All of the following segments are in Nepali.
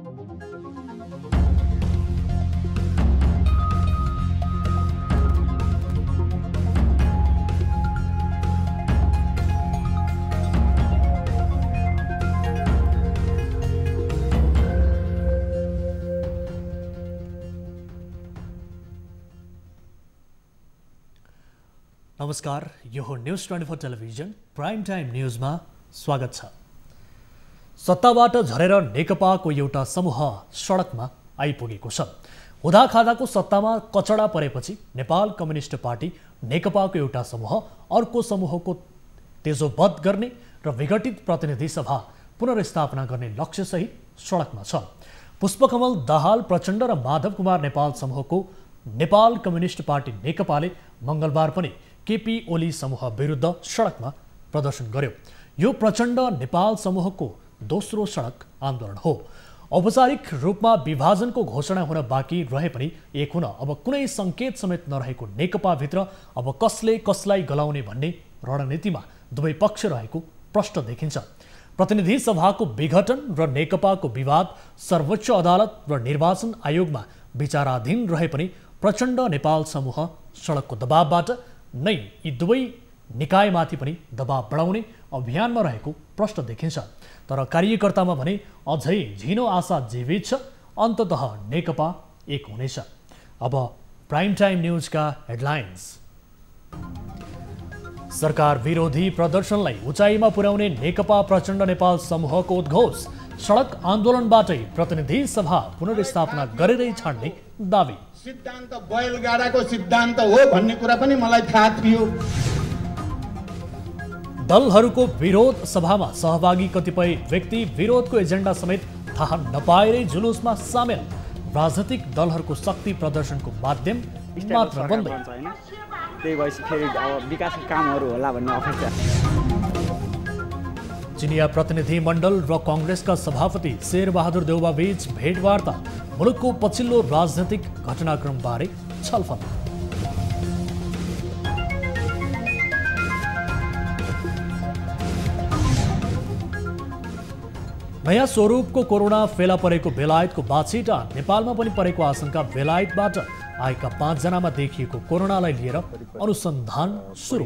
नमस्कार यो हो news twenty four television prime time न्युजमा स्वागत छ। सत्ताबाट झरेर नेकपाको एउटा समूह सडकमा आइपुगेको छ। हुँदाखाँदाको सत्तामा कचडा परेपछि नेपाल कम्युनिस्ट पार्टी नेकपाको एउटा समूह अर्को समूहको तेजोबद्ध गर्ने र विघटित प्रतिनिधि सभा पुनर्स्थापना गर्ने लक्ष्यसहित सडकमा छ। पुष्पकमल दाहाल प्रचण्ड र माधव कुमार नेपाल समूहको नेपाल कम्युनिस्ट पार्टी नेकपाले मङ्गलबार पनि केपी ओली समूह विरुद्ध सडकमा प्रदर्शन गर्यो। यो प्रचण्ड नेपाल समूहको दोस्रो सडक आन्दोलन हो। औपचारिक रूपमा विभाजनको घोषणा हुन बाँकी रहे पनि एक हुन। अब कुनै सङ्केत समेत नरहेको नेकपाभित्र अब कसले कसलाई गलाउने भन्ने रणनीतिमा दुवै पक्ष रहेको प्रष्ट देखिन्छ। प्रतिनिधि सभाको विघटन र नेकपाको विवाद सर्वोच्च अदालत र निर्वाचन आयोगमा विचाराधीन रहे पनि प्रचण्ड नेपाल समूह सडकको दबावबाट नै यी दुवै निकायमाथि पनि दबाव बढाउने अभियानमा रहेको प्रश्न देखिन्छ। तर कार्यकर्तामा भने अझै झिनो आशा जीवित छ। अन्तत नेकपा एक हुनेछ। अब प्राइम टाइम न्युजका हेडलाइन्स। सरकार विरोधी प्रदर्शनलाई उचाइमा पुर्याउने नेकपा प्रचण्ड नेपाल समूहको उद्घोष। सडक आन्दोलनबाटै प्रतिनिधि सभा पुनर्स्थापना गरेरै छाड्ने दावी। सिद्धान्त बैलगाडाको सिद्धान्त हो भन्ने कुरा पनि मलाई थाहा थियो। दलहरूको विरोध सभामा सहभागी कतिपय व्यक्ति विरोधको एजेन्डा समेत थाहा नपाएरै जुलुसमा सामेल। राजनैतिक दलहरूको शक्ति प्रदर्शनको माध्यम मात्र बन्दै। त्यही भएपछि फेरि अब विकासको कामहरू होला भन्ने अपेक्षा। चिनिया प्रतिनिधि मण्डल र कङ्ग्रेसका सभापति शेरबहादुर देउबा बीच भेटवार्ता मुलुकको पछिल्लो राजनैतिक घटनाक्रमबारे छलफल। नयाँ स्वरूपको कोरोना फेला परेको बेलायतको बाछिटा नेपालमा पनि परेको आशंका बेलायतबाट आएका पाँचजनामा देखिएको कोरोनालाई लिएर अनुसन्धान सुरु।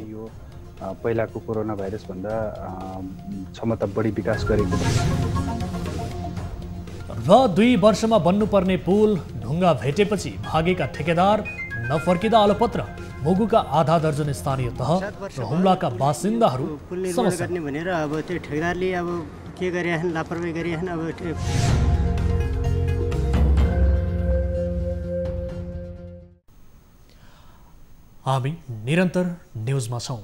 पहिलाको कोरोना भाइरसभन्दा क्षमता बढी विकास गरेको र दुई वर्षमा बन्नुपर्ने पुल ढुङ्गा भेटेपछि भागेका ठेकेदार नफर्किँदा अलपत्र मुगुका आधा दर्जन स्थानीय तह र हुम्लाका बासिन्दाहरू भनेर अब त्यो ठेकेदारले अब के गरिरहेछन् लापरवाही गरिरहेछन् अब हामी निरन्तर न्युजमा छौँ।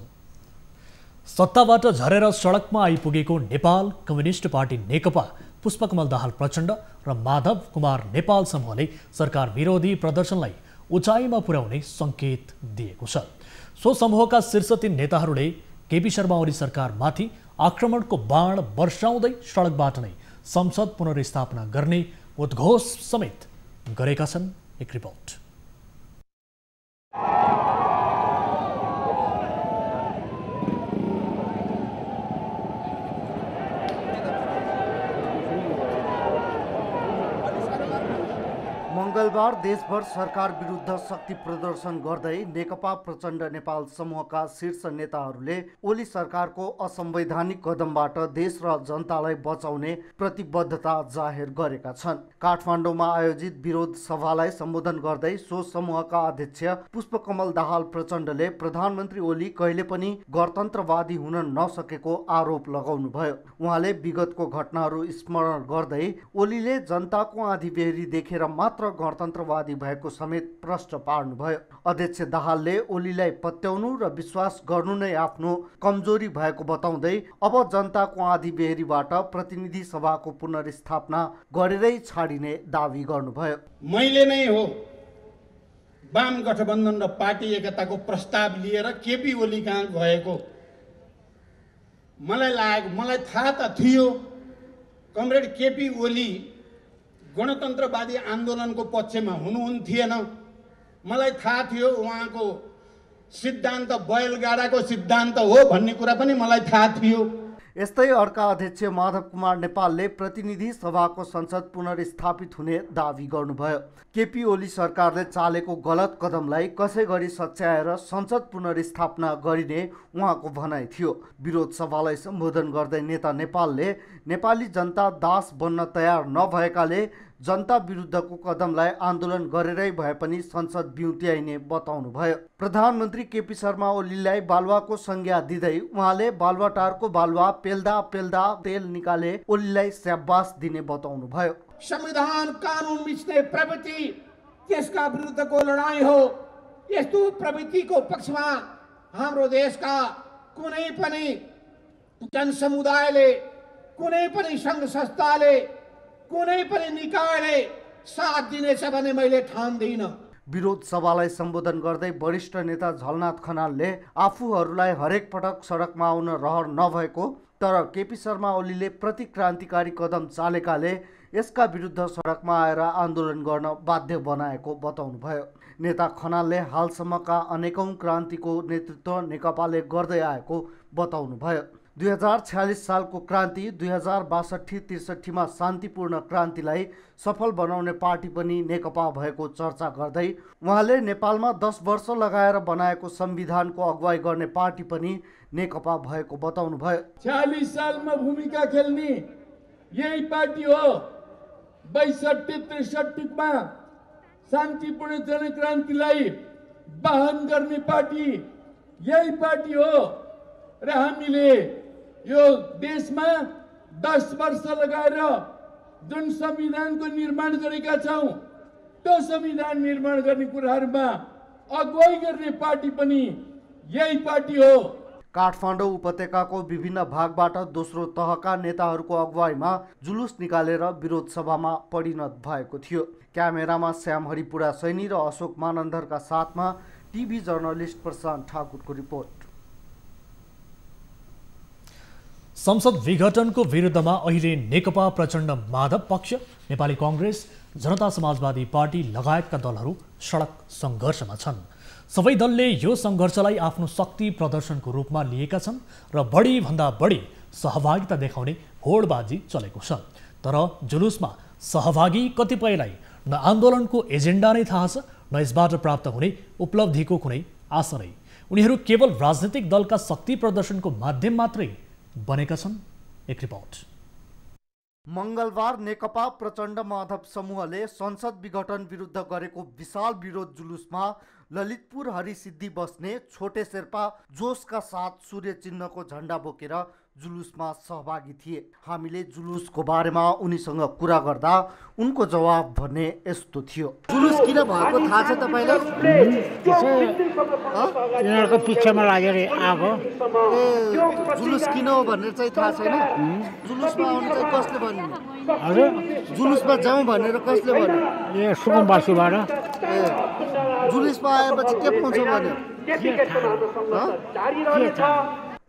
सत्ताबाट झरेर सडकमा आइपुगेको नेपाल कम्युनिस्ट पार्टी नेकपा पुष्पकमल दाहाल प्रचण्ड र माधव कुमार नेपाल समूहले सरकार विरोधी प्रदर्शनलाई उचाइमा पुर्याउने सङ्केत दिएको छ। सो समूहका शीर्ष तीन नेताहरूले केपी शर्मा ओली सरकारमाथि आक्रमणको बाण वर्षाउँदै सडकबाट नै संसद पुनर्स्थापना गर्ने उद्घोष समेत गरेका छन् एक रिपोर्ट। मङ्गलबार देशभर सरकार विरुद्ध शक्ति प्रदर्शन गर्दै नेकपा प्रचण्ड नेपाल समूहका शीर्ष नेताहरूले ओली सरकारको असंवैधानिक कदमबाट देश र जनतालाई बचाउने प्रतिबद्धता जाहेर गरेका छन्। काठमाडौँमा आयोजित विरोध सभालाई सम्बोधन गर्दै सो समूहका अध्यक्ष पुष्पकमल दाहाल प्रचण्डले प्रधानमन्त्री ओली कहिले पनि गणतन्त्रवादी हुन नसकेको आरोप लगाउनुभयो। उहाँले विगतको घटनाहरू स्मरण गर्दै ओलीले जनताको आँधी बेहरी देखेर मात्र गणतन्त्रवादी भएको समेत प्रश्न पार्नुभयो। अध्यक्ष दाहालले ओलीलाई पत्याउनु र विश्वास गर्नु नै आफ्नो कमजोरी भएको बताउँदै अब जनताको आँधी बेहरीबाट प्रतिनिधि सभाको पुनर्स्थापना गरेरै छाडिने दावी गर्नुभयो। मैले नै हो वाम गठबन्धन र पार्टी एकताको प्रस्ताव लिएर केपी ओली कहाँ गएको? मलाई लागेको मलाई थाहा त थियो कमरेड केपी ओली गणतन्त्रवादी आन्दोलनको पक्षमा हुनुहुन्थेन। मलाई थाहा थियो उहाँको सिद्धान्त बैलगाडाको सिद्धान्त हो भन्ने कुरा पनि मलाई थाहा थियो। यस्तै अर्का अध्यक्ष माधव कुमार नेपालले प्रतिनिधि सभाको संसद पुनर्स्थापित हुने दावी गर्नुभयो। केपी ओली सरकारले चालेको गलत कदमलाई कसै गरी सच्याएर संसद पुनर्स्थापना गरिने उहाँको भनाइ थियो। विरोध सभालाई सम्बोधन गर्दै नेता नेपालले नेपाली जनता दास बन्न तयार नभएकाले जनता विरुद्धको कदमलाई आन्दोलन गरेरै भए पनि संसद बिउत्याइने बताउनुभयो। प्रधानमन्त्री केपी शर्मा ओलीलाई बालुवाको संज्ञा दिँदै उहाँले बालुवाटारको बालुवा पेल्दा पेल्दा तेल निकाले ओलीलाई स्याबास दिने बताउनुभयो। संविधान कानुन मिच्ने प्रवृत्ति त्यसका विरुद्धको लडाइँ हो। यस्तो प्रवृत्तिको पक्षमा हाम्रो देशका कुनै पनि जनसमुदायले कुनै पनि सङ्घ संस्थाले कुनै पनि निकायले साथ दिनेछ भने मैले ठान्दिनँ। विरोध सभालाई सम्बोधन गर्दै वरिष्ठ नेता झलनाथ खनालले आफूहरूलाई हरेक पटक सडकमा आउन रहर नभएको तर केपी शर्मा ओलीले प्रतिक्रान्तिकारी कदम चालेकाले यसका विरुद्ध सडकमा आएर आन्दोलन गर्न बाध्य बनाएको बताउनुभयो। नेता खनालले हालसम्मका अनेकौँ क्रान्तिको नेतृत्व नेकपाले गर्दै आएको बताउनुभयो। दुई हजार छ्यालिस सालको क्रान्ति दुई हजार बासठी त्रिसठीमा शान्तिपूर्ण क्रान्तिलाई सफल बनाउने पार्टी पनि नेकपा भएको चर्चा गर्दै उहाँले नेपालमा दस वर्ष लगाएर बनाएको संविधानको अगुवाई गर्ने पार्टी पनि नेकपा भएको बताउनुभयो। छ्यालिस सालमा भूमिका खेल्ने यही पार्टी हो। बैसठी त्रिसठीमा शान्तिपूर्ण जनक्रान्तिलाई वाहन गर्ने पार्टी यही पार्टी हो। र हामीले यो देशमा दस वर्ष लगाएर जुन संविधानको निर्माण गरेका छौँ त्यो संविधान निर्माण गर्ने कुराहरूमा अगुवाई गर्ने पार्टी पनि यही पार्टी हो। काठमाडौँ उपत्यकाको विभिन्न भागबाट दोस्रो तहका नेताहरूको अगुवाईमा जुलुस निकालेर विरोध सभामा परिणत भएको थियो। क्यामेरामा श्याम हरिपुरा सैनी र अशोक मानन्दरका साथमा टिभी जर्नलिस्ट प्रशान्त ठाकुरको रिपोर्ट। संसद विघटनको विरुद्धमा अहिले नेकपा प्रचण्ड माधव पक्ष नेपाली कङ्ग्रेस जनता समाजवादी पार्टी लगायतका दलहरू सडक सङ्घर्षमा छन्। सबै दलले यो सङ्घर्षलाई आफ्नो शक्ति प्रदर्शनको रूपमा लिएका छन् र बढीभन्दा बढी सहभागिता देखाउने होडबाजी चलेको छ। तर जुलुसमा सहभागी कतिपयलाई न आन्दोलनको एजेन्डा नै थाहा छ न यसबाट प्राप्त हुने उपलब्धिको कुनै आशा नै। उनीहरू केवल राजनैतिक दलका शक्ति प्रदर्शनको माध्यम मात्रै बनेका छन्। एक रिपोर्ट मङ्गलबार नेकपा प्रचण्ड माधव समूहले संसद विघटन विरुद्ध गरेको विशाल विरोध जुलुसमा ललितपुर हरिसिद्धि बस्ने छोटे शेर्पा जोसका साथ सूर्य चिन्हको झन्डा बोकेर जुलुसमा सहभागी थिए। हामीले जुलुसको बारेमा उनीसँग कुरा गर्दा उनको जवाब भने यस्तो थियो। जुलुस किन भएको थाहा छ तपाईँलाई? यिनीहरूको पिच्छेमा लागेर आएको ए जुलुस किन हो भनेर चाहिँ थाहा छैन। जुलुसमा आउनु चाहिँ कसले भन्नु हजुर। जुलुसमा जाउँ भनेर कसले भन्यो? यो सुकुम्बासीबाट ए जुलुसमा आएपछि के पाउँछ भन्यो?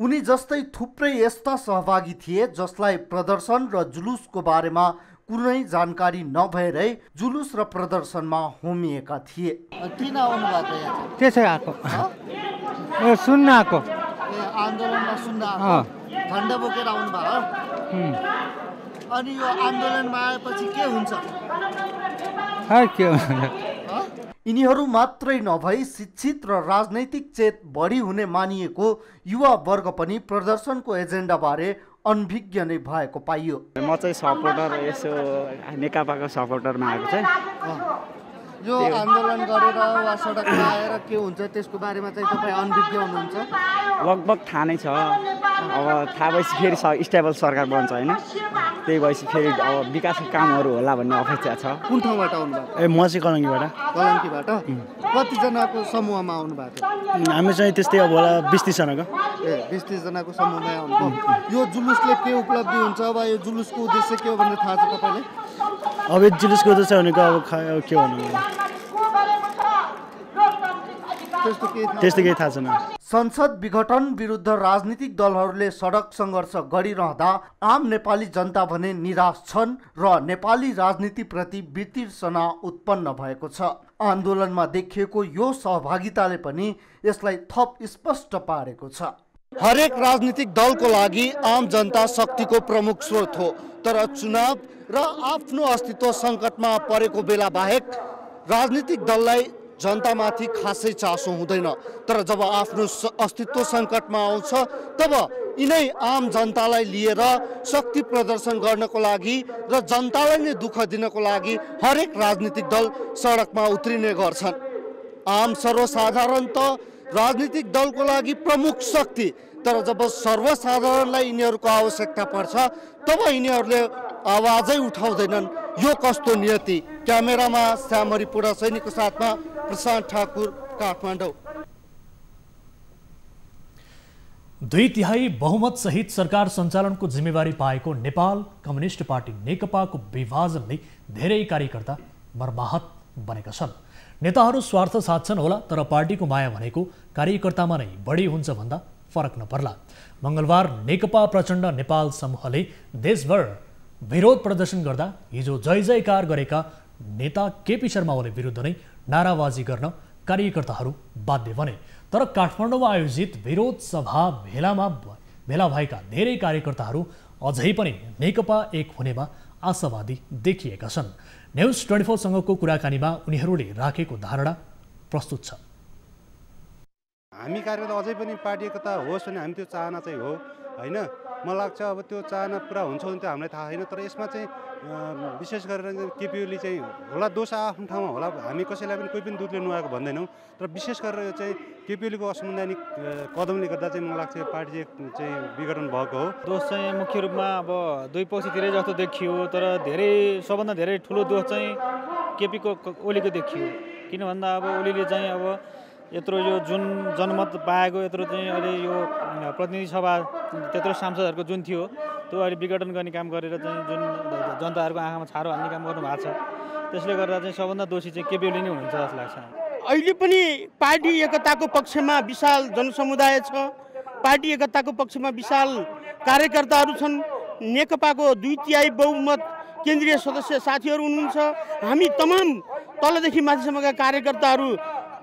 उनी जस्तै थुप्रै यस्ता सहभागी थिए जसलाई प्रदर्शन र जुलुसको बारेमा कुनै जानकारी नभएरै जुलुस र प्रदर्शनमा होमिएका थिए। किन त्यसै आएको। ए सुन्न आएको। ए आन्दोलनमा सुन्न अँ। झन्डा बोकेर आउनु भयो अनि यो आन्दोलनमा आएपछि के हुन्छ? के? यिनीहरू मात्रै नभई शिक्षित र राजनैतिक चेत बढी हुने मानिएको युवा वर्ग पनि प्रदर्शनको एजेन्डाबारे अनभिज्ञ नै भएको पाइयो। म चाहिँ सपोर्टर यसो नेकपाको सपोर्टरमा आएको चाहिँ। यो आन्दोलन गरेर वा सडकमा आएर के हुन्छ त्यसको बारेमा चाहिँ तपाईँ अनभिज्ञ हुनुहुन्छ? लगभग थाहा नै छ। अब थाहा भएपछि फेरि स स्टेबल सरकार बन्छ होइन। त्यही भएपछि फेरि अब विकासको कामहरू होला भन्ने अपेक्षा छ। कुन ठाउँबाट आउनुभएको? ए म चाहिँ कलङ्गीबाट कलङ्कीबाट? कतिजनाको समूहमा आउनु भएको थियो हामी चाहिँ त्यस्तै अब होला बिस तिसजनाको ए बिस तिसजनाको समूहमै आउनुभयो यो जुलुसले के उपलब्धि हुन्छ वा यो जुलुसको उद्देश्य के हो भनेर थाहा छ तपाईँलाई? यो जुलुसको उद्देश्य भनेको अब खा के भन्नु? त्यस्तो केही थाहा छैन। संसद विघटन विरुद्ध राजनीतिक दलहरूले सडक सङ्घर्ष गरिरहँदा आम नेपाली जनता भने निराश छन् र नेपाली राजनीतिप्रति वितृष्णा उत्पन्न भएको छ। आन्दोलनमा देखिएको यो सहभागिताले पनि यसलाई थप स्पष्ट पारेको छ। हरेक राजनीतिक दलको लागि आम जनता शक्तिको प्रमुख स्रोत हो। तर चुनाव र आफ्नो अस्तित्व सङ्कटमा परेको बेला बाहेक राजनीतिक दललाई जनतामाथि खासै चासो हुँदैन। तर जब आफ्नो अस्तित्व सङ्कटमा आउँछ तब यिनै आम जनतालाई लिएर शक्ति प्रदर्शन गर्नको लागि र जनतालाई नै दुःख दिनको लागि हरेक राजनीतिक दल सडकमा उत्रिने गर्छन्। आम सर्वसाधारण त राजनीतिक दलको लागि प्रमुख शक्ति। तर जब सर्वसाधारणलाई यिनीहरूको आवश्यकता पर्छ तब यिनीहरूले आवाजै उठाउँदैनन्। यो कस्तो नियति? क्यामेरामा श्यामरी पुरा सैनिकको साथमा प्रशान्त ठाकुर काठमाडौँ। दुई तिहाई बहुमतसहित सरकार सञ्चालनको जिम्मेवारी पाएको नेपाल कम्युनिस्ट पार्टी नेकपाको विभाजनले धेरै कार्यकर्ता मर्माहत। बनेका छन्। नेताहरू स्वार्थ साध्छन् होला तर पार्टीको माया भनेको कार्यकर्तामा नै बढी हुन्छ भन्दा फरक नपर्ला। मङ्गलबार नेकपा प्रचण्ड नेपाल समूहले देशभर विरोध प्रदर्शन गर्दा हिजो जय जयकार गरेका नेता केपी शर्मा ओली विरुद्ध नै नाराबाजी गर्न कार्यकर्ताहरू बाध्य बने। तर काठमाडौँमा आयोजित विरोध सभा भेलामा भेला भएका धेरै कार्यकर्ताहरू अझै पनि नेकपा एक हुनेमा आशावादी देखिएका छन्। न्युज ट्वेन्टी फोरसँगको कुराकानीमा उनीहरूले राखेको धारणा प्रस्तुत छ। हामी कार्यकर्ता अझै पनि पार्टी एकता होस् भने हामी त्यो चाहना चाहिँ हो होइन? मलाई लाग्छ अब त्यो चाहना पुरा हुन्छ भने त हामीलाई थाहा छैन तर यसमा चाहिँ विशेष गरेर चाहिँ केपी ओली चाहिँ होला दोष आफ्नो ठाउँमा होला हामी कसैलाई पनि कोही पनि दुधले नुहाएको भन्दैनौँ। तर विशेष गरेर चाहिँ केपी ओलीको असंवैधानिक कदमले गर्दा चाहिँ मलाई लाग्छ यो पार्टी चाहिँ विघटन भएको हो। दोष चाहिँ मुख्य रूपमा अब दुई पक्षतिरै जस्तो देखियो तर धेरै सबभन्दा धेरै ठुलो दोष चाहिँ केपीको ओलीको देखियो। किन भन्दा अब ओलीले चाहिँ अब यत्रो यो जुन जनमत पाएको यत्रो चाहिँ अहिले यो प्रतिनिधि सभा त्यत्रो सांसदहरूको जुन थियो त्यो अहिले विघटन गर्ने काम गरेर चाहिँ जुन जनताहरूको आँखामा छारो हाल्ने काम गर्नु भएको छ। त्यसले गर्दा चाहिँ सबभन्दा दोषी चाहिँ केपी ओली नै हुनुहुन्छ जस्तो लाग्छ? अहिले पनि पार्टी एकताको पक्षमा विशाल जनसमुदाय छ। पार्टी एकताको पक्षमा विशाल कार्यकर्ताहरू छन्। नेकपाको दुई तिहाई बहुमत केन्द्रीय सदस्य साथीहरू हुनुहुन्छ। हामी तमाम तलदेखि माथिसम्मका कार्यकर्ताहरू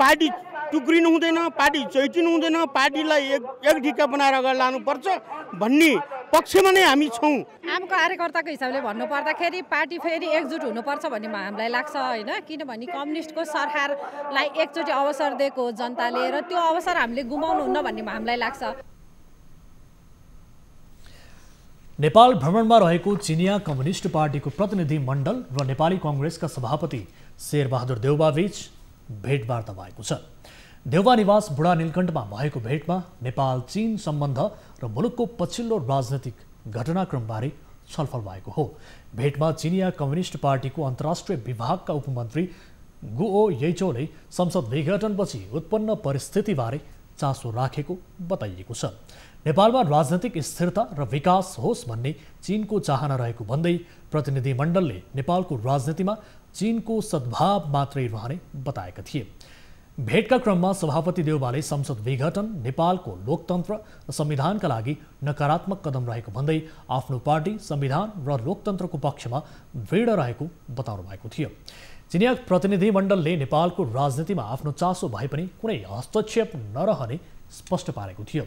पार्टी टुक्रिनु हुँदैन पार्टी चैतिनु हुँदैन पार्टीलाई एक एक ढिक्का बनाएर अगाडि लानुपर्छ भन्ने पक्षमा नै हामी छौँ। आम कार्यकर्ताको हिसाबले भन्नुपर्दाखेरि पार्टी फेरि एकजुट हुनुपर्छ भन्ने हामीलाई लाग्छ होइन। किनभने कम्युनिस्टको सरकारलाई एकचोटि अवसर दिएको जनताले र त्यो अवसर हामीले गुमाउनुहुन्न भन्ने हामीलाई लाग्छ। नेपाल भ्रमणमा रहेको चिनिया कम्युनिस्ट पार्टीको प्रतिनिधि मण्डल र नेपाली कङ्ग्रेसका सभापति शेरबहादुर देउबाबीच भेटवार्ता भएको छ। देउबा निवास बुढा नीलकण्ठमा भएको भेटमा नेपाल चीन सम्बन्ध र मुलुकको पछिल्लो राजनैतिक घटनाक्रमबारे छलफल भएको हो। भेटमा चिनिया कम्युनिस्ट पार्टीको अन्तर्राष्ट्रिय विभागका उपमन्त्री गुओ येचोले संसद विघटनपछि उत्पन्न परिस्थितिबारे चासो राखेको बताइएको छ। नेपालमा राजनैतिक स्थिरता र विकास होस् भन्ने चिनको चाहना रहेको भन्दै प्रतिनिधिमण्डलले नेपालको राजनीतिमा चिनको सद्भाव मात्रै रहने बताएका थिए। भेटका क्रममा सभापति देउबाले संसद विघटन नेपालको लोकतन्त्र र संविधानका लागि नकारात्मक कदम रहेको भन्दै आफ्नो पार्टी संविधान र लोकतन्त्रको पक्षमा दृढ रहेको बताउनु भएको थियो। चिनिया प्रतिनिधिमण्डलले नेपालको राजनीतिमा आफ्नो चासो भए पनि कुनै हस्तक्षेप नरहने स्पष्ट पारेको थियो।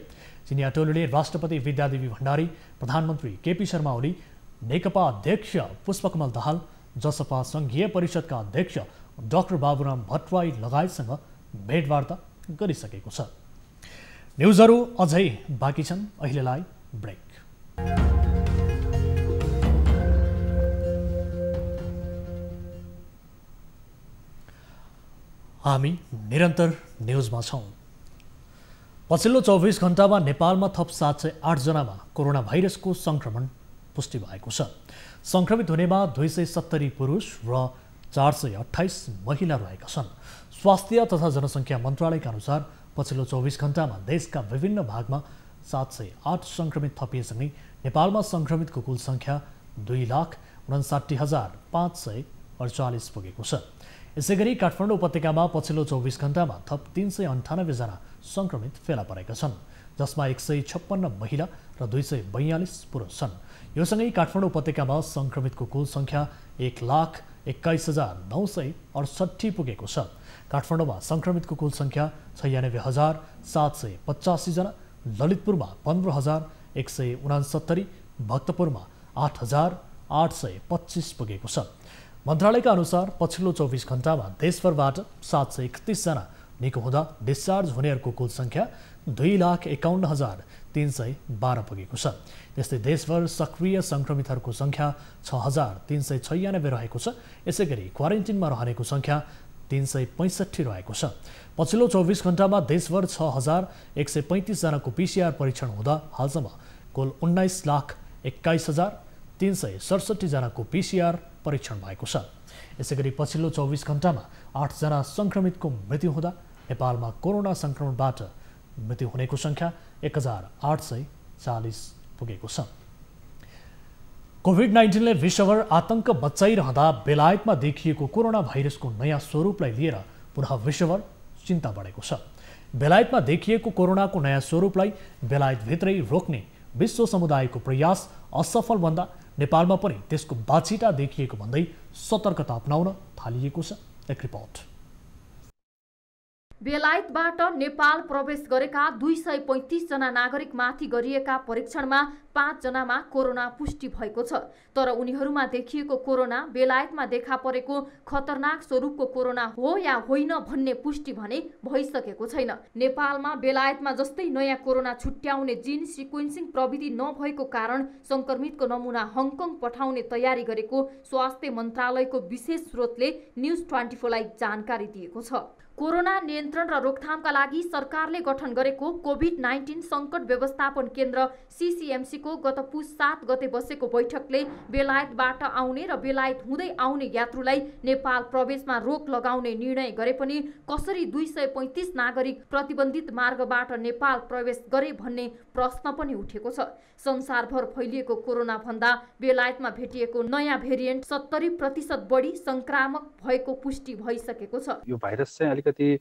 चिनिया टोलीले राष्ट्रपति विद्यादेवी भण्डारी प्रधानमन्त्री केपी शर्मा ओली नेकपा अध्यक्ष पुष्पकमल दाहाल जसपा सङ्घीय परिषदका अध्यक्ष डाक्टर बाबुराम भट्टराई लगायतसँग भेटवार्ता गरिसकेको छ। न्युजहरू अझै बाँकी छन्। अहिलेलाई ब्रेक। हामी निरन्तर न्युजमा छौँ। पछिल्लो चौबिस घन्टामा नेपालमा थप सात सय आठजनामा कोरोना भाइरसको सङ्क्रमण पुष्टि भएको छ। सङ्क्रमित हुनेमा दुई सय सत्तरी पुरुष र चार सय अठाइस महिला रहेका छन्। स्वास्थ्य तथा जनसङ्ख्या मन्त्रालयका अनुसार पछिल्लो चौबिस घन्टामा देशका विभिन्न भागमा सात सय आठ सङ्क्रमित थपिएसँगै नेपालमा सङ्क्रमितको कुल सङ्ख्या दुई लाख उनासाठी हजार पाँच सय अडचालिस पुगेको छ। यसै गरी काठमाडौँ उपत्यकामा पछिल्लो चौबिस घन्टामा थप तिन सय अन्ठानब्बेजना सङ्क्रमित फेला परेका छन् जसमा एक सय छप्पन्न महिला र दुई सय बयालिस पुरुष छन्। यो सँगै काठमाडौँ उपत्यकामा सङ्क्रमितको कुल सङ्ख्या एक लाख एक्काइस हजार नौ सय अडसट्ठी पुगेको छ। काठमाडौँमा सङ्क्रमितको कुल सङ्ख्या छयानब्बे हजार सात सय पचासीजना ललितपुरमा पन्ध्र हजार एक सय उनासत्तरी भक्तपुरमा आठ हजार आठ सय पच्चिस पुगेको छ। मन्त्रालयका अनुसार पछिल्लो चौबिस घन्टामा देशभरबाट सात सय एकतिसजना निको हुँदा डिस्चार्ज हुनेहरूको कुल सङ्ख्या दुई लाख एकाउन्न हजार तिन सय बाह्र पुगेको छ। त्यस्तै देशभर सक्रिय सङ्क्रमितहरूको सङ्ख्या छ हजार तिन सय छयानब्बे रहेको छ। यसै गरी क्वारेन्टिनमा रहनेको सङ्ख्या तिन सय पैँसठी रहेको छ। पछिल्लो चौबिस घन्टामा देशभर छ हजार एक सय पैँतिसजनाको पिसिआर परीक्षण हुँदा हालसम्म कुल उन्नाइस लाख एक्काइस हजार तिन सय सडसठीजनाको पिसिआर परीक्षण भएको छ। यसै गरी पछिल्लो चौबिस घन्टामा आठजना सङ्क्रमितको मृत्यु हुँदा नेपालमा कोरोना सङ्क्रमणबाट मृत्यु हुनेको सङ्ख्या एक हजार आठ सय चालिस पुगेको छ। कोभिड नाइन्टिनले विश्वभर आतङ्क मचाइरहँदा बेलायतमा देखिएको कोरोना भाइरसको नयाँ स्वरूपलाई लिएर पुनः विश्वभर चिन्ता बढेको छ। बेलायतमा देखिएको कोरोनाको नयाँ स्वरूपलाई बेलायतभित्रै रोक्ने विश्व समुदायको प्रयास असफल भन्दा नेपालमा पनि त्यसको बाछिटा देखिएको भन्दै सतर्कता अप्नाउन थालिएको छ। एक रिपोर्ट। बेलायतबाट नेपाल प्रवेश गरेका दुई सय पैँतिसजना नागरिकमाथि गरिएका परीक्षणमा पाँचजनामा कोरोना पुष्टि भएको छ। तर उनीहरूमा देखिएको कोरोना बेलायतमा देखा परेको खतरनाक स्वरूपको कोरोना हो या होइन भन्ने पुष्टि भने भइसकेको छैन। नेपालमा बेलायतमा जस्तै नयाँ कोरोना छुट्याउने जिन सिक्वेन्सिङ प्रविधि नभएको कारण सङ्क्रमितको नमुना हङकङ पठाउने तयारी गरेको स्वास्थ्य मन्त्रालयको विशेष स्रोतले न्युज ट्वेन्टी फोरलाई जानकारी दिएको छ। कोरोना नियन्त्रण र रोकथामका लागि सरकारले गठन गरेको कोभिड नाइन्टिन सङ्कट व्यवस्थापन केन्द्र सिसिएमसीको गत पुस सात गते बसेको बैठकले बेलायतबाट आउने र बेलायत हुँदै आउने यात्रुलाई नेपाल प्रवेशमा रोक लगाउने निर्णय गरे पनि कसरी दुई सय पैँतिस नागरिक प्रतिबन्धित मार्गबाट नेपाल प्रवेश गरे भन्ने प्रश्न पनि उठेको छ। संसारभर फैलिएको कोरोना भन्दा बेलायतमा भेटिएको नयाँ भेरिएन्ट सत्तरी प्रतिशत बढी सङ्क्रामक भएको पुष्टि भइसकेको छ। यो भाइरस अलिकति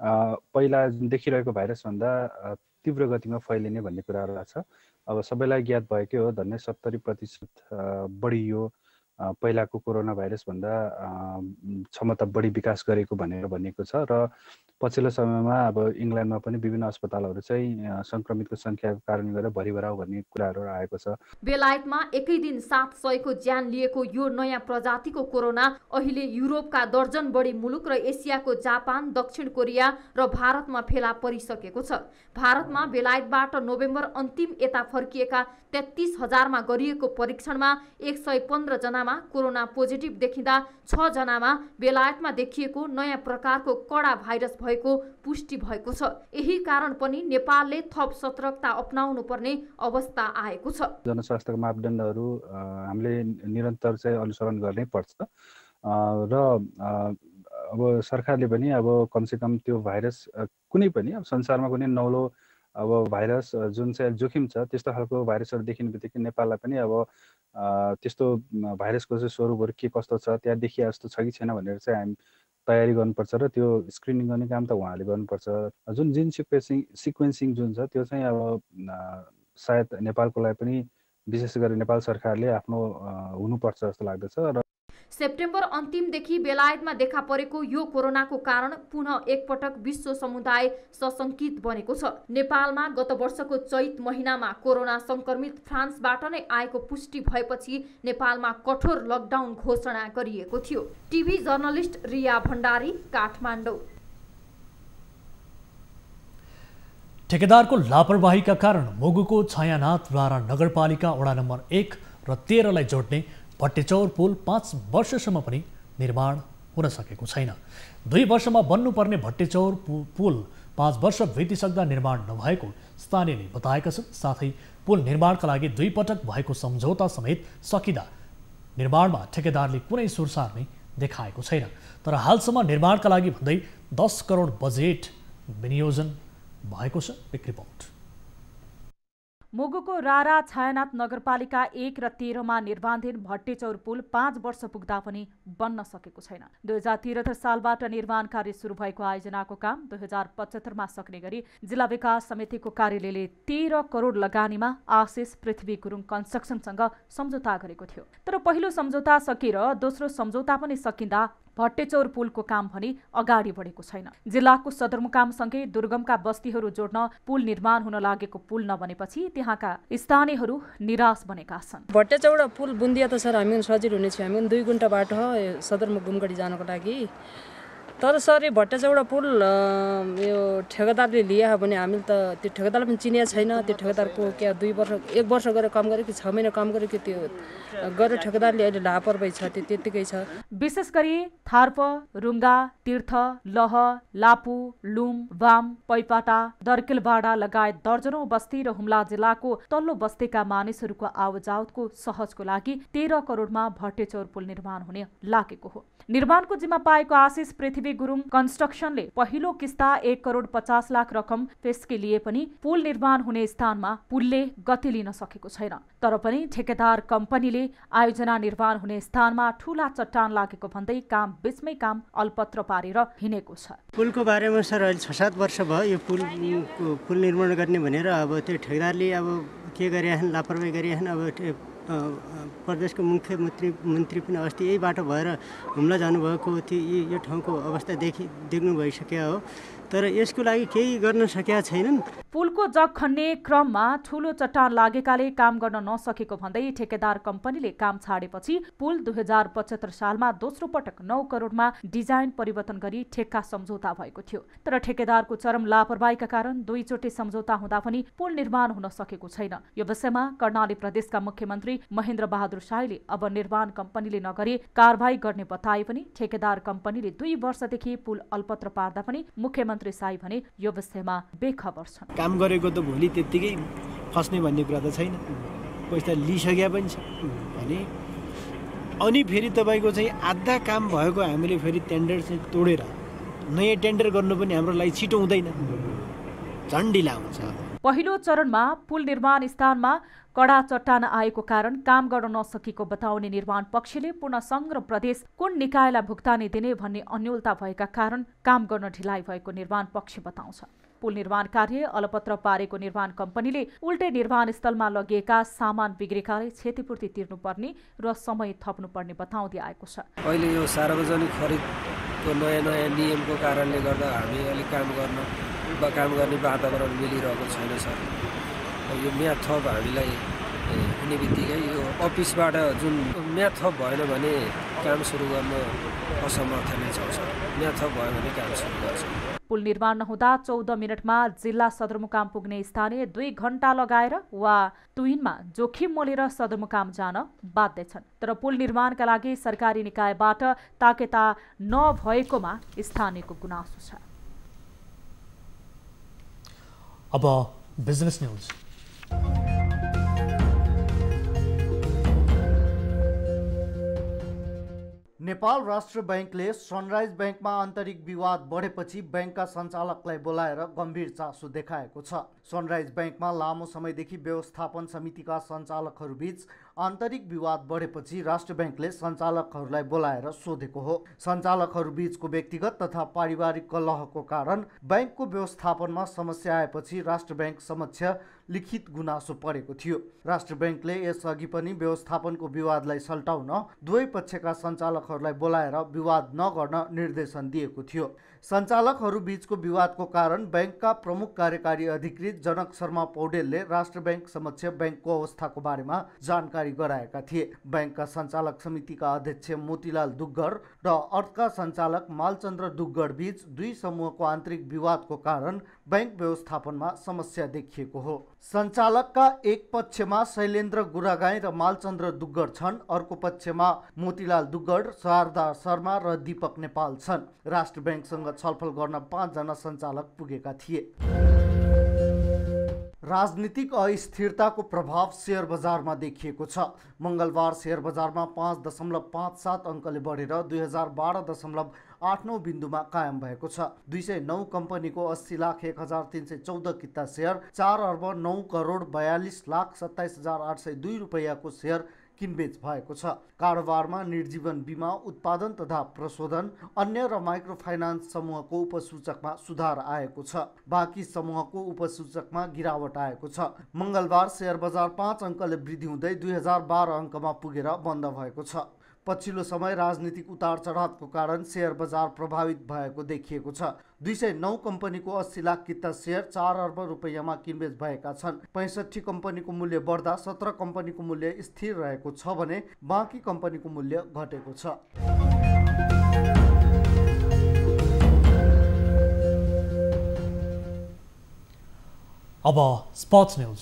पहिला देखिरहेको भाइरसभन्दा तीव्र गतिमा फैलिने भन्ने कुराहरू छ अब सबैलाई ज्ञात भएकै हो धन्य सत्तरी प्रतिशत बढी यो पहिलाको कोरोना भाइरसभन्दा क्षमता बढी विकास गरेको भनेर भनिएको छ र पछिल्लो समयमा अब इङ्ल्यान्डमा पनि विभिन्न अस्पतालहरू चाहिँ सङ्क्रमितको सङ्ख्याको कारणले गर्दा भरिभराउ भन्ने कुराहरू आएको छ। बेलायतमा एकै दिन सात सयको ज्यान लिएको यो नयाँ प्रजातिको कोरोना अहिले युरोपका दर्जन बढी मुलुक र एसियाको जापान दक्षिण कोरिया र भारतमा फेला परिसकेको छ। भारतमा बेलायतबाट नोभेम्बर अन्तिम यता फर्किएका तेत्तिस हजारमा गरिएको परीक्षणमा एक सय पन्ध्रजनामा कोरोना पोजिटिभ देखिँदा छजनामा बेलायतमा देखिएको नयाँ प्रकारको कडा भाइरस भएको पुष्टि भएको छ। यही कारण पनि नेपालले थप सतर्कता अप्नाउनु पर्ने अवस्था आएको छ। जनस्वास्थ्यको मापदण्डहरू हामीले निरन्तर चाहिँ अनुसरण गर्नै पर्छ। र अब सरकारले पनि अब कमसेकम त्यो भाइरस कुनै पनि अब संसारमा कुनै नौलो अब भाइरस जुन चाहिँ जोखिम छ त्यस्तो खालको भाइरसहरू देखिने बित्तिकै नेपाललाई पनि अब त्यस्तो भाइरसको चाहिँ स्वरूपहरू के कस्तो छ त्यहाँ देखिए जस्तो छ कि छैन भनेर चाहिँ हामी तयारी गर्नुपर्छ र त्यो स्क्रिनिङ गर्ने काम त उहाँले गर्नुपर्छ। जुन जिन सिक्वेन्सिङ सिक्वेन्सिङ जुन छ त्यो चाहिँ अब सायद नेपालको लागि पनि विशेष गरी नेपाल सरकारले आफ्नो हुनुपर्छ जस्तो लाग्दछ र सेप्टेम्बर अन्तिमदेखि बेलायतमा देखा परेको यो कोरोनाको कारण पुनः एकपटक विश्व समुदाय सशङ्कित बनेको छ। नेपालमा गत वर्षको चैत महिनामा कोरोना सङ्क्रमित फ्रान्सबाट नै आएको पुष्टि भएपछि नेपालमा कठोर लकडाउन घोषणा गरिएको थियो। TV journalist Riya Bhandari Kathmandu. ठेकेदारको लापरवाहीका कारण मुगुको छायानाथद्वारा नगरपालिका वडा नम्बर एक र तेह्रलाई जोड्ने भट्टेचौर पुल पाँच वर्षसम्म पनि निर्माण हुन सकेको छैन। दुई वर्षमा बन्नुपर्ने भट्टेचौर पुल पाँच वर्ष बितिसक्दा निर्माण नभएको स्थानीयले बताएका छन्। साथै पुल निर्माणका लागि दुई पटक भएको सम्झौता समेत सकिँदा निर्माणमा ठेकेदारले कुनै सुरसार नै देखाएको छैन। तर हालसम्म निर्माणका लागि भन्दै दस करोड बजेट विनियोजन भएको छ एक रिपोर्ट। मुगुको रारा छायानाथ नगरपालिका एक र तेह्रमा निर्माणाधीन भट्टेचौर पुल पाँच वर्ष पुग्दा पनि बन्न सकेको छैन। दुई हजार त्रिहत्तर सालबाट निर्माण कार्य सुरु भएको आयोजनाको काम दुई हजार पचहत्तरमा सक्ने गरी जिल्ला विकास समितिको कार्यालयले तेह्र करोड लगानीमा आशिष पृथ्वी गुरुङ कन्स्ट्रक्सनसँग सम्झौता गरेको थियो। तर पहिलो सम्झौता सकिएर दोस्रो सम्झौता पनि सकिँदा भट्टेचौर पुलको काम भने अगाडि बढेको छैन। जिल्लाको सदरमुकामसँगै दुर्गमका बस्तीहरू जोड्न पुल निर्माण हुन लागेको पुल नबनेपछि त्यहाँका स्थानीयहरू निराश बनेका छन्। भट्टेचौडा पुल बुन्दिया त सर हामी सजिलो हुनेछ हामी दुई घन्टा बाटो सदरमुख घुमगढी जानको लागि। तर सर यो भट्टाचौडा पुल यो ठेकेदारले लियो भने हामीले त त्यो ठेकेदारलाई पनि चिनिया छैन। त्यो ठेकेदारको क्या दुई वर्ष एक वर्ष गरेर काम गरेको छ महिना काम गरेको त्यो गरेर ठेकेदारले अहिले लापरवाही छ त्यो त्यत्तिकै छ। विशेष गरी थार्प रुङ्गा तीर्थ लह लापु लुम वाम पैपाटा दर्केलबाडा लगायत दर्जनौं बस्ती र हुम्ला जिल्लाको तल्लो बस्तीका मानिसहरूको आवजावतको सहजको लागि तेह्र करोडमा भट्टेचौर पुल निर्माण हुने लागेको हो। निर्माणको जिम्मा पाएको आशिष पृथ्वी गुरुङ कन्स्ट्रक्सनले पहिलो किस्ता एक करोड पचास लाख रकम पेस्के लिए पनि पुल निर्माण हुने स्थानमा पुलले गति लिन सकेको छैन। तर पनि ठेकेदार कम्पनीले आयोजना निर्माण हुने स्थानमा ठूला चट्टान लागेको भन्दै काम बिचमै काम अल्पत्र पारेर हिँडेको छ। पुलको बारेमा सर अहिले छ सात वर्ष भयो यो पुल पुल निर्माण गर्ने भनेर अब त्यो ठेकेदारले अब के गरिरहेछन् लापरवाही गरिरहेछन् अब प्रदेशको मुख्यमन्त्री मन्त्री पनि अस्ति यही बाटो भएर हुम्ला जानुभएको थियो। यो ठाउँको अवस्था देखि देख्नु भइसक्यो हो। तर यसको लागि केही गर्न सकेका छैनन्। पुलको जग खन्ने क्रममा ठूलो चट्टान लागेकाले काम गर्न नसकेको भन्दै ठेकेदार कम्पनीले काम छाडेपछि पुल दुई हजार पचहत्तर सालमा दोस्रो पटक नौ करोडमा डिजाइन परिवर्तन गरी ठेक्का सम्झौता भएको थियो। तर ठेकेदारको चरम लापरवाहीका कारण दुईचोटि सम्झौता हुँदा पनि पुल निर्माण हुन सकेको छैन। यो विषयमा कर्णाली प्रदेशका मुख्यमन्त्री महेन्द्र बहादुर शाहीले अब निर्माण कम्पनीले नगरे कारवाही गर्ने बताए पनि ठेकेदार कम्पनीले दुई वर्षदेखि पुल अल्पत्र पार्दा पनि मुख्यमन्त्री मन्त्री साई भने यो विषयमा बेखबर छन्। काम गरेको त भोलि त्यत्तिकै फस्ने भन्ने कुरा त छैन। पैसा लिइसक्या पनि छ। भने अनि फेरि तपाईँको चाहिँ आधा काम भएको हामीले फेरि टेन्डर चाहिँ तोडेर नयाँ टेन्डर गर्नु पनि हाम्रो लागि छिटो हुँदैन। झन् ढिला हुन्छ पहिलो चरणमा पुल निर्माण स्थानमा कडा चट्टान आएको कारण काम गर्न नसकेको बताउने निर्माण पक्षले पुनः सङ्घ र प्रदेश कुन निकायलाई भुक्तानी दिने भन्ने अन्यलता भएका कारण काम गर्न ढिलाइ भएको निर्माण पक्ष बताउँछ। पुल निर्माण कार्य अलपत्र पारेको निर्माण कम्पनीले उल्टै निर्माण स्थलमा लगिएका सामान बिग्रेकाले क्षतिपूर्ति तिर्नुपर्ने र समय थप्नुपर्ने बताउँदै आएको छ। अहिले यो सार्वजनिक खरिदको नयाँ नयाँ नियमको कारणले गर्दा हामी अलिक काम गर्न काम गर्ने वातावरण मिलिरहेको छैन सर। यो म्याथ थप हामीलाई हुने बित्तिकै यो अफिसबाट जुन म्याथ थप भएन भने काम सुरु गर्न असमर्थ नै छ म्याथ थप भयो भने काम सुरु गर्छ। पुल निर्माण नहुँदा चौध मिनटमा जिल्ला सदरमुकाम पुग्ने स्थानीय दुई घण्टा लगाएर वा तुइनमा जोखिम मोलेर सदरमुकाम जान बाध्य छन्। तर पुल निर्माणका लागि सरकारी निकायबाट ताकेता नभएकोमा स्थानीयको गुनासो छ। अब बिजनेस न्युज नेपाल राष्ट्र ब्याङ्कले सनराइज ब्याङ्कमा आन्तरिक विवाद बढेपछि ब्याङ्कका सञ्चालकलाई बोलाएर गम्भीर चासो देखाएको छ। सनराइज ब्याङ्कमा लामो समयदेखि व्यवस्थापन समितिका सञ्चालकहरूबीच आन्तरिक विवाद बढेपछि राष्ट्र ब्याङ्कले सञ्चालकहरूलाई बोलाएर सोधेको हो। सञ्चालकहरू बीचको व्यक्तिगत तथा पारिवारिक कलहको कारण ब्याङ्कको व्यवस्थापनमा समस्या आएपछि राष्ट्र ब्याङ्क समक्ष लिखित गुनासो परेको थियो। राष्ट्र ब्याङ्कले यसअघि पनि व्यवस्थापनको विवादलाई सल्टाउन दुवै पक्षका सञ्चालकहरूलाई बोलाएर विवाद नगर्न निर्देशन दिएको थियो। सञ्चालकहरू विवाद को कारण बैंक का प्रमुख कार्यकारी अधिकृत जनक शर्मा पौडेलले राष्ट्र बैंक समक्ष बैंक के अवस्था को बारे में जानकारी कराया थे बैंक का संचालक समिति का अध्यक्ष मोतीलाल दुग्गर र मालचन्द्र दुग्गर बीच दुई आंतरिक विवाद को कारण ब्याङ्क व्यवस्थापनमा समस्या देखिएको हो। सञ्चालकका एक पक्षमा शैलेन्द्र गुरागाई र मालचन्द्र दुग्गड छन्। अर्को पक्षमा मोतीलाल दुग्गड शारदा शर्मा र दीपक नेपाल छन्। राष्ट्र ब्याङ्कसँग छलफल गर्न पाँचजना सञ्चालक पुगेका थिए। राजनीतिक अस्थिरताको प्रभाव सेयर बजारमा देखिएको छ। मङ्गलबार सेयर बजारमा पाँच दशमलव पाँच सात अङ्कले बढेर दुई हजार बाह्र दशमलव आठ नौ बिन्दुमा कायम भएको छ। दुई सय नौ कम्पनीको अस्सी लाख एक हजार तिन सय चौध किता सेयर चार अर्ब नौ करोड बयालिस लाख सत्ताइस हजार आठ सय दुई रुपियाँको सेयर किनबेच भएको छ। कारोबारमा निर्जीवन बिमा उत्पादन तथा प्रशोधन अन्य र माइक्रो फाइनान्स समूहको उपसूचकमा सुधार आएको छ। बाँकी समूहको उपसूचकमा गिरावट आएको छ। मङ्गलबार सेयर बजार पाँच अङ्कले वृद्धि हुँदै दुई हजार बाह्र अङ्कमा पुगेर बन्द भएको छ। पछिल्लो समय राजनीतिक उतार चढावको कारण सेयर बजार प्रभावित भएको देखिएको छ। दुई सय नौ कम्पनीको अस्सी लाख किता सेयर चार अर्ब रुपियाँमा किनबेच भएका छन्। पैँसठी कम्पनीको मूल्य बढ्दा सत्र कम्पनीको मूल्य स्थिर रहेको छ भने बाँकी कम्पनीको मूल्य घटेको छ। अब स्पोर्ट्स न्युज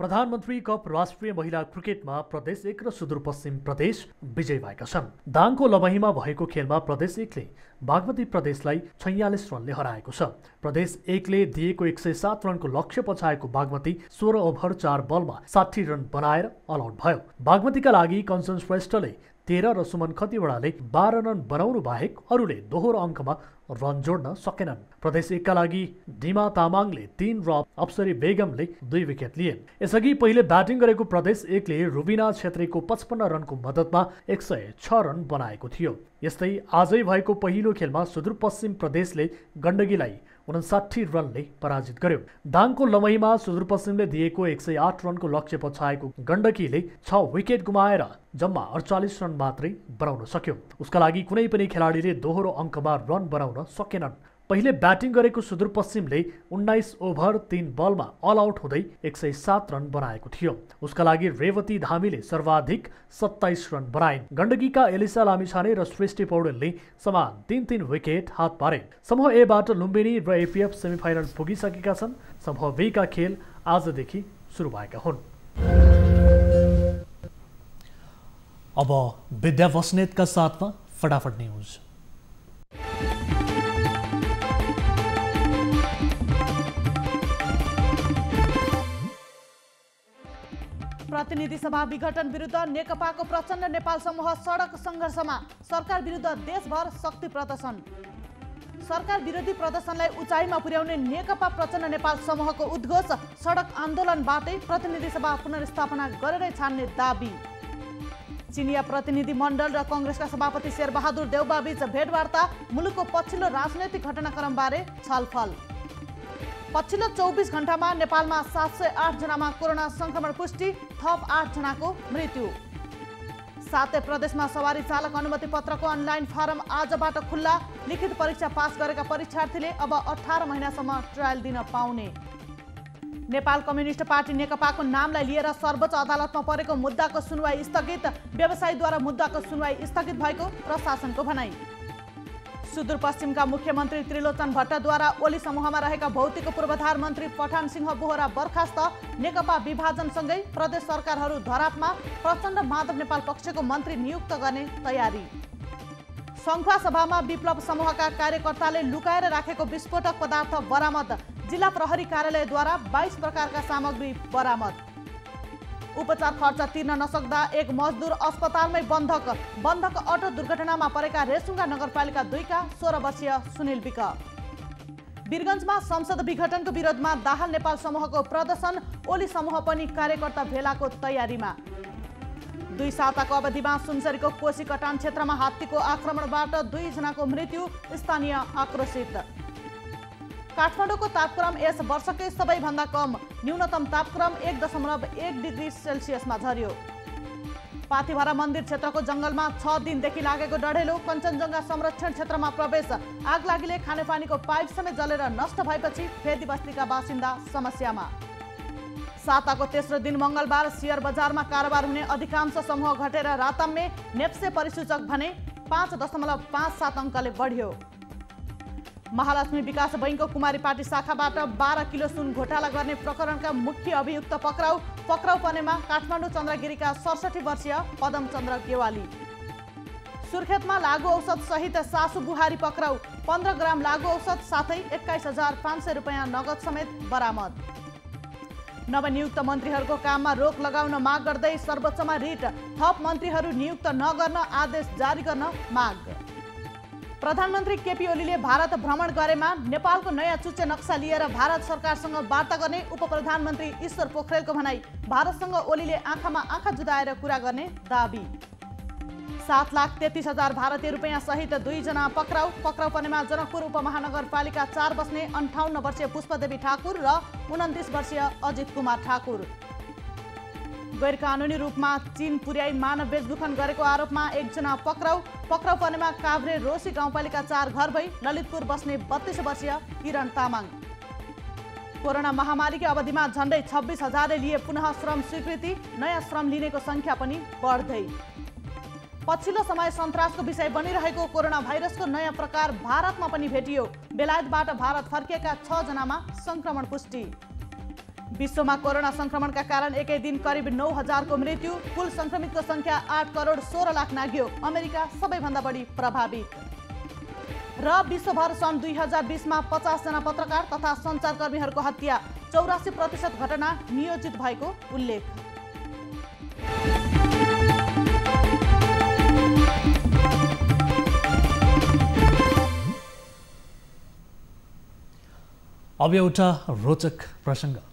प्रधानमन्त्री कप राष्ट्रिय महिला क्रिकेटमा प्रदेश एक र सुदूरपश्चिम प्रदेश विजयी भएका छन्। दाङको लमहीमा भएको खेलमा प्रदेश एकले बागमती प्रदेशलाई छैयालिस रनले हराएको छ। प्रदेश एकले दिएको एक सय सात रनको लक्ष्य पछाएको बागमती सोह्र ओभर चार बलमा साठी रन बनाएर अलआउट भयो। बागमतीका लागि कञ्चन श्रेष्ठले तेह्र र सुमन खतिवडाले बाह्र रन बनाउनु बाहेक अरूले दोहोरो अङ्कमा रन जोड्न सकेनन्। प्रदेश एकका लागि डिमा तामाङले तीन र अप्सरी बेगमले दुई विकेट लिए। यसअघि पहिले ब्याटिङ गरेको प्रदेश एकले रुबिना छेत्रीको पचपन्न रनको मद्दतमा एक सय छ रन बनाएको थियो। यस्तै आजै भएको पहिलो खेलमा सुदूरपश्चिम प्रदेशले गण्डकीलाई उनसाठी रनले पराजित गर्यो। में सुदूरपश्चिम ने दिएको एक सौ आठ रन को लक्ष्य पछाएको गण्डकीले छ विकेट गुमाएर जम्मा अड़चालीस रन मात्रै बनाउन सक्यो। उसका लागि कुनै पनि खेलाडीले दोहोरो रन बना सकेनन्। पहिले ब्याटिङ गरेको सुदूरपश्चिमले उन्नाइस ओभर तिन बलमा अल आउट हुँदै एक सय सात रन बनाएको थियो। उसका लागि रेवती धामीले सर्वाधिक सत्ताइस रन बनाइन्। गण्डकीका एलिसा लामिछाने र सृष्टि पौडेलले समान तिन तिन विकेट हात पारे। समूह एबाट लुम्बिनी र एपिएफ सेमिफाइनल पुगिसकेका छन्। समूह बीका खेल आजदेखि सुरु भएका हुन्। अब विद्या बस्नेतका साथमा फटाफट न्युज प्रतिनिधि सभा विघटन विरुद्ध नेकपाको प्रचण्ड नेपाल समूह सडक सङ्घर्षमा सरकार विरुद्ध देशभर शक्ति प्रदर्शन। सरकार विरोधी प्रदर्शनलाई उचाइमा पुर्याउने नेकपा प्रचण्ड नेपाल समूहको उद्घोष सडक आन्दोलनबाटै प्रतिनिधि सभा पुनर्स्थापना गरेरै छान्ने दाबी चिनिया प्रतिनिधि मण्डल र कङ्ग्रेसका सभापति शेरबहादुर देउबाबीच भेटवार्ता मुलुकको पछिल्लो राजनैतिक घटनाक्रमबारे छलफल। पछिल्लो चौबिस घन्टामा नेपालमा सात सय आठजनामा कोरोना सङ्क्रमण पुष्टि थप आठजनाको मृत्यु। सातै प्रदेशमा सवारी चालक अनुमति पत्रको अनलाइन फारम आजबाट खुल्ला। लिखित परीक्षा पास गरेका परीक्षार्थीले अब अठार महिनासम्म ट्रायल दिन पाउने। नेपाल कम्युनिस्ट पार्टी नेकपाको नामलाई लिएर सर्वोच्च अदालतमा परेको मुद्दाको सुनवाई स्थगित। व्यवसायीद्वारा मुद्दाको सुनवाई स्थगित भएको प्रशासनको भनाई। सुदूरपश्चिमका मुख्यमन्त्री त्रिलोचन भट्टद्वारा ओली समूहमा रहेका भौतिक पूर्वाधार मन्त्री पठान सिंह बोहरा बर्खास्त नेकपा विभाजनसँगै प्रदेश सरकारहरू धरापमा प्रचण्ड माधव नेपाल पक्षको मन्त्री नियुक्त गर्ने तयारी। सङ्खुवा सभामा विप्लव समूहका कार्यकर्ताले लुकाएर राखेको विस्फोटक पदार्थ बरामद। जिल्ला प्रहरी कार्यालयद्वारा बाइस प्रकारका सामग्री बरामद। उपचार खर्च तिर्न नसक्दा एक मजदुर अस्पतालमै बन्धक। बन्धक अटो दुर्घटनामा परेका रेसुङ्गा नगरपालिका दुईका सोह्र वर्षीय सुनिल विक वीरगञ्जमा संसद विघटनको विरोधमा दाहाल नेपाल समूहको प्रदर्शन ओली समूह पनि कार्यकर्ता भेलाको तयारीमा। दुई साताको अवधिमा सुनसरीको कोशी कटान क्षेत्रमा हात्तीको आक्रमणबाट दुईजनाको मृत्यु स्थानीय आक्रोशित। काठमाडौँको तापक्रम यस वर्षकै सबैभन्दा कम न्यूनतम तापक्रम एक दशमलव एक डिग्री सेल्सियसमा झर्यो। पाथिभरा मन्दिर क्षेत्रको जङ्गलमा छ दिनदेखि लागेको डढेलो कञ्चनजङ्घा संरक्षण क्षेत्रमा प्रवेश आगलागीले खानेपानीको पाइप समेत जलेर नष्ट भएपछि फेदी बस्तीका बासिन्दा समस्यामा। साताको तेस्रो दिन मङ्गलबार सेयर बजारमा कारोबार हुने अधिकांश समूह घटेर राताम्मे नेप्से परिसूचक भने पाँच दशमलव पाँच सात अङ्कले बढ्यो। महालक्ष्मी विकास बैङ्कको कुमारी पार्टी शाखाबाट बाह्र किलो सुन घोटाला गर्ने प्रकरणका मुख्य अभियुक्त पक्राउ। पक्राउ पर्नेमा काठमाडौँ चन्द्रगिरीका सडसठी वर्षीय पदम चन्द्र गेवाली सुर्खेतमा लागु औषध सहित सासु बुहारी पक्राउ। पन्ध्र ग्राम लागु औषध साथै एक्काइस हजार पाँच सय रुपियाँ नगद समेत बरामद। नवनियुक्त मन्त्रीहरूको काममा रोक लगाउन माग गर्दै सर्वोच्चमा रिट। थप मन्त्रीहरू नियुक्त नगर्न आदेश जारी गर्न माग। प्रधानमन्त्री केपी ओलीले भारत भ्रमण गरेमा नेपालको नयाँ चुच्चे नक्सा लिएर भारत सरकारसँग वार्ता गर्ने उप प्रधानमन्त्री ईश्वर पोखरेलको भनाई। भारतसँग ओलीले आँखामा आँखा जुदाएर कुरा गर्ने दावी। सात लाख तेत्तिस हजार भारतीय रुपियाँ सहित दुईजना पक्राउ पक्राउ पर्नेमा जनकपुर उपमहानगरपालिका चार बस्ने अन्ठाउन्न वर्षीय पुष्पदेवी ठाकुर र उन्तिस वर्षीय अजित कुमार ठाकुर। गैर कानुनी रूपमा चीन पुर्याई मानव बेचबुखन गरेको आरोपमा एकजना पक्राउ पक्राउ पर्नेमा काभ्रे रोसी गाउँपालिका चार घर भई ललितपुर बस्ने बत्तीस वर्षीय किरण तामाङ। कोरोना महामारीकै अवधिमा झन्डै छब्बिस हजारले लिए पुनः श्रम स्वीकृति नयाँ श्रम लिनेको सङ्ख्या पनि बढ्दै। पछिल्लो समय सन्तासको विषय बनिरहेको कोरोना भाइरसको नयाँ प्रकार भारतमा पनि भेटियो। बेलायतबाट भारत फर्किएका छजनामा सङ्क्रमण पुष्टि। विश्वमा कोरोना सङ्क्रमणका कारण एकै दिन करिब नौ हजारको मृत्यु कुल सङ्क्रमितको सङ्ख्या आठ करोड सोह्र लाख नाग्यो। अमेरिका सबैभन्दा बढी प्रभावित। र विश्वभर सन् दुई हजार बिसमा पचासजना पत्रकार तथा सञ्चारकर्मीहरूको हत्या। चौरासी प्रतिशत घटना नियोजित भएको उल्लेख। अब एउटा रोचक प्रसङ्ग।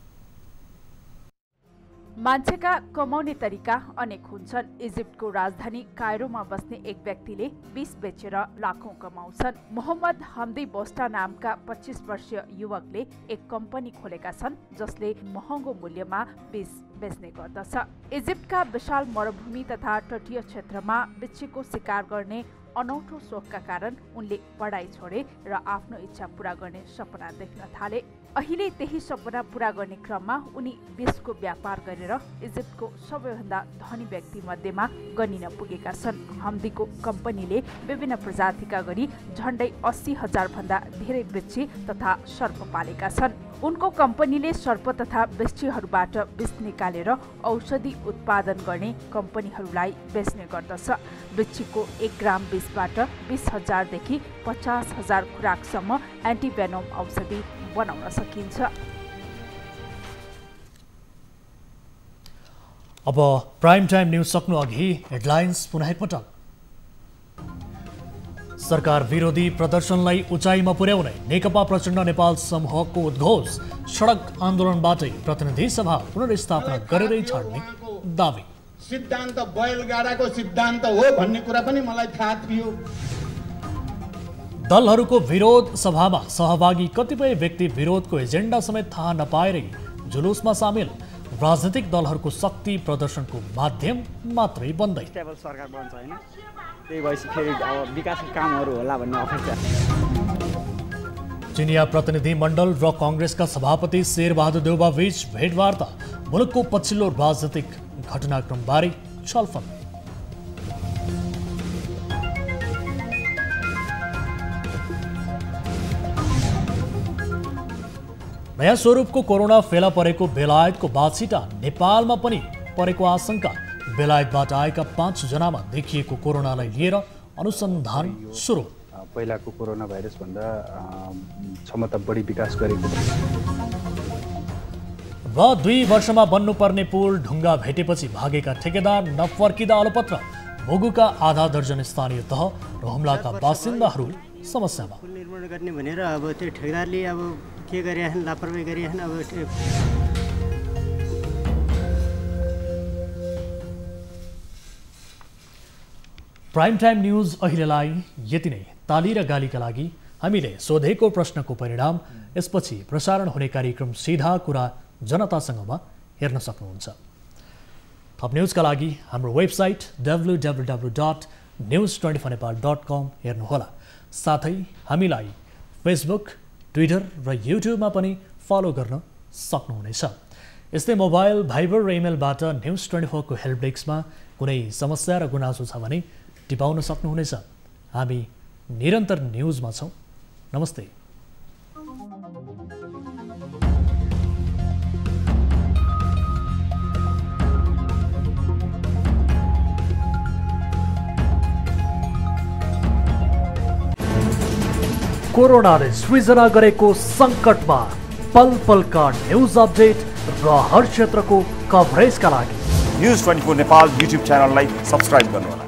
मान्छेका कमाउने तरिका अनेक हुन्छन्। इजिप्टको राजधानी कायरोमा बस्ने एक व्यक्तिले विष बेचेर लाखौँ कमाउँछन्। मोहम्मद हम्दी बोस्टा नामका पच्चिस वर्षीय युवकले एक कम्पनी खोलेका छन् जसले महँगो मूल्यमा विष बेच्ने गर्दछ। इजिप्टका विशाल मरुभूमि तथा तटीय क्षेत्रमा बिच्छीको शिकार गर्ने अनौठो सोखका कारण उनले पढाइ छोडे र आफ्नो इच्छा पुरा गर्ने सपना देख्न थाले। अहिले त्यही सपना पुरा गर्ने क्रममा उनी विषको व्यापार गरेर इजिप्टको सबैभन्दा धनी व्यक्ति मध्येमा गनिन पुगेका छन्। हम्दीको कम्पनीले विभिन्न प्रजातिका गरी झन्डै अस्सी हजारभन्दा धेरै वृक्षी तथा सर्प पालेका छन्। उनको कम्पनीले सर्प तथा वृक्षीहरूबाट विष निकालेर औषधि उत्पादन गर्ने कम्पनीहरूलाई बेच्ने गर्दछ। वृक्षीको एक ग्राम विषबाट बिस हजारदेखि पचास हजार खुराकसम्म एन्टिभेनोम औषधि बनाउन सकिन्छ। अब प्राइम टाइम न्युज सक्नु अघि हेडलाइन्स पुनः एकपटक। सरकार विरोधी प्रदर्शनलाई उचाइमा पुर्याउने नेकपा प्रचण्ड नेपाल समूहको उद्घोष सडक आन्दोलनबाटै प्रतिनिधि सभा पुनर्स्थापना गरेरै छाड्ने दावी। सिद्धान्त बैलगाडाको सिद्धान्त हो भन्ने कुरा पनि मलाई थाहा थियो। दलहरूको विरोध सभामा सहभागी कतिपय व्यक्ति विरोधको एजेन्डा समेत थाहा नपाएरै जुलुसमा सामेल। राजनीतिक दलहरूको शक्ति प्रदर्शनको माध्यम मात्रै बन्दै। सरकार बन्छ होइन। त्यही भएपछि फेरि अब विकासको कामहरू होला भन्ने अपेक्षा। चिनिया प्रतिनिधि मण्डल र कङ्ग्रेसका सभापति शेरबहादुर देउबा बीच भेटवार्ता मुलुकको पछिल्लो राजनीतिक घटनाक्रमबारे छलफल। नयाँ स्वरूपको कोरोना फेला परेको बेलायतको बाछिटा नेपालमा पनि परेको आशंका। बेलायतबाट आएका पाँचजनामा देखिएको कोरोनालाई लिएर अनुसन्धान सुरु। पहिलाको कोरोना भाइरसभन्दा क्षमता बढी विकास गरेको र दुई वर्षमा बन्नुपर्ने पुल ढुङ्गा भेटेपछि भागेका ठेकेदार नफर्किँदा अलपत्र मुगुका आधा दर्जन स्थानीय तह र हुम्लाका बासिन्दाहरू समस्यामा। पुल निर्माण गर्ने भनेर अब त्यो ठेकेदारले अब के गरिरहेछन् लापरवाही गरिरहेछन् अब प्राइम टाइम न्युज अहिलेलाई यति नै। ताली र गालीका लागि हामीले सोधेको प्रश्नको परिणाम यसपछि प्रसारण हुने कार्यक्रम सिधा कुरा जनतासँगमा हेर्न सक्नुहुन्छ। थप न्युजका लागि हाम्रो website W W W dot news twenty four Nepal dot com हेर्नुहोला। साथै हामीलाई फेसबुक ट्विटर र युट्युबमा पनि फलो गर्न सक्नुहुनेछ। यस्तै मोबाइल भाइबर र इमेलबाट न्युज ट्वेन्टी फोरको हेल्प डेस्कमा कुनै समस्या र गुनासो छ भने टिपाउन सक्नुहुनेछ। हामी निरन्तर न्युजमा छौँ। नमस्ते। कोरोनाले सृजना संकट में पल पल का न्यूज़ अपडेट रेत्र को कवरेज का news twenty four Nepal YouTube subscribe गर्नुहोला।